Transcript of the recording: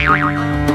よよよよよ